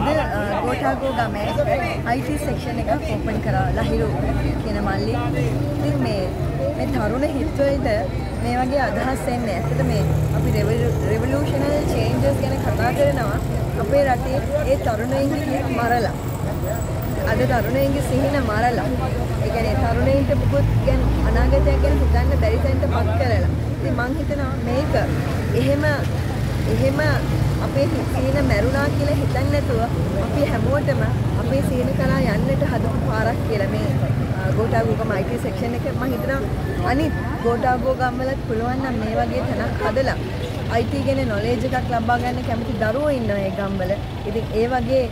ගෝටාගෝ ගමේ IT section එක open කරා ලහිරු කියන මල්ලි. ඉතින් මේ මේ තරුණ හිත්වලට මේ වගේ අදහස් එන්නේ. ඇත්තට මේ අපි රෙවොලූෂනල් චේන්ජස් ගැන කතා කරනවා. අපේ රටේ ඒ තරුණයින්ගේ හිත් මරලා. අද තරුණයින්ගේ සිහින මරලා. ඒ කියන්නේ තරුණයින්ට මුකුත් ගැන අනාගතයක් ගැන හිතන්න බැරි තැනට පත් කරලා. ඉතින් මං හිතනවා මේක එහෙම එහෙම අපේ සීන මැරුණා කියලා හිතන්නේ නැතුව අපි හැමෝටම අපේ සීන කරා යන්නට හදපු පාරක් කියලා මේ ගෝඨාගෝගම IT සෙක්ෂන් එක මම හිතනවා අනිත් ගෝඨාගෝ ගම්වලත් පුළුවන් නම් මේ වගේ තැනක් හදලා IT ගැන නොලෙජ් එකක් ලබා ගන්න කැමති දරුවෝ ඉන්නවා ඒ ගම්වල. ඉතින් ඒ වගේ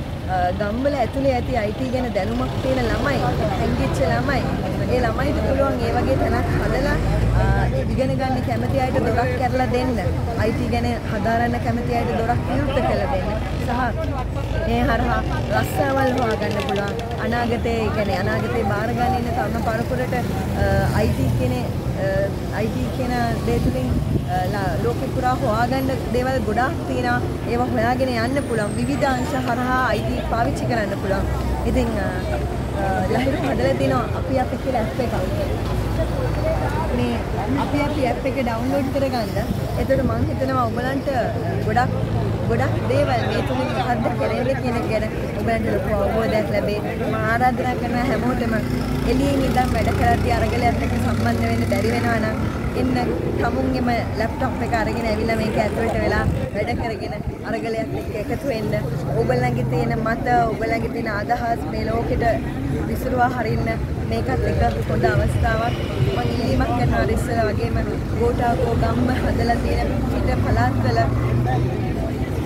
ගම්වල ඇතුලේ ඇති IT ගැන දැනුමක් තියෙන ළමයි, හැංගිච්ච ළමයි, ඒ ළමයිට පුළුවන් ඒ වගේ තැනක් හදලා ඉගෙන ගන්න කැමති අයට දොරක් කරලා දෙන්න. IT ගැන හදාරන්න කැමති අයට දොරක් විවෘත කරලා දෙන්න. සහ මේ හරහා රස්සාවල් හොයාගන්න පුළුවන්. අනාගතයේ කියන්නේ අනාගතේ බාර ගන්න ඉන්න තරුණ පරපුරට IT කියන IT කියන දේ තුලින් ලෝකෙ පුරා හොයාගන්න දේවල් ගොඩාක් තියෙනවා. ඒවා හොයාගෙන යන්න පුළුවන්. විවිධ අංශ හරහා IT පාවිච්චි කරන්න පුළුවන්. ඉතින් ලහිරු හදලා තිනවා අපි අපි කියලා ඇප් එකක්. මේ අපි අපි ඇප් එක ඩවුන්ලෝඩ් කරගන්න. එතකොට මම හිතනවා ඔයගලන්ට ගොඩක් ගොඩක් දේවල් මේ තුලින් මොකද්ද කරන්නේ කියන එක ගැන ඔයගලන්ට ලොකු අවබෝධයක් ලැබේ. මම ආරාධනා කරනවා හැමෝටම එළියෙන් ඉඳන් වැඩ කරද්දී අරගලයත් එක්ක සම්බන්ධ වෙන්න බැරි වෙනවා නම් එන්න තමුන්ගේම ලැප්ටොප් එක අරගෙන ඇවිල්ලා මේක ඇතුළට වෙලා වැඩ කරගෙන අරගලයත් එක්ක එකතු වෙන්න. ඔයගලන්ගේ තියෙන මත, ඔයගලන්ගේ තියෙන අදහස් මේ ලෝකෙට විසිරුවා හරින්න මේකත් එක හොඳ අවස්ථාවක්. මම ඉල්ලීමක් කරනවා ඉස්සෙල්ලා වගේම ගෝඨාකෝ ගම්ම හදලා තියෙන පිට පළාත්වල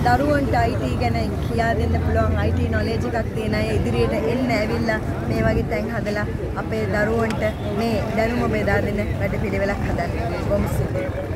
දරුවන්ට IT ගැන කියා දෙන්න පුළුවන් IT නොලෙජ් එකක් තියෙන අය ඉදිරියට එන්න ඇවිල්ලා මේ වගේ තැන් හදලා අපේ දරුවන්ට මේ දැනුම බෙදා දෙන්න වැඩ පිළිවෙලක් හදන්න. බොහොම ස්තුතියි.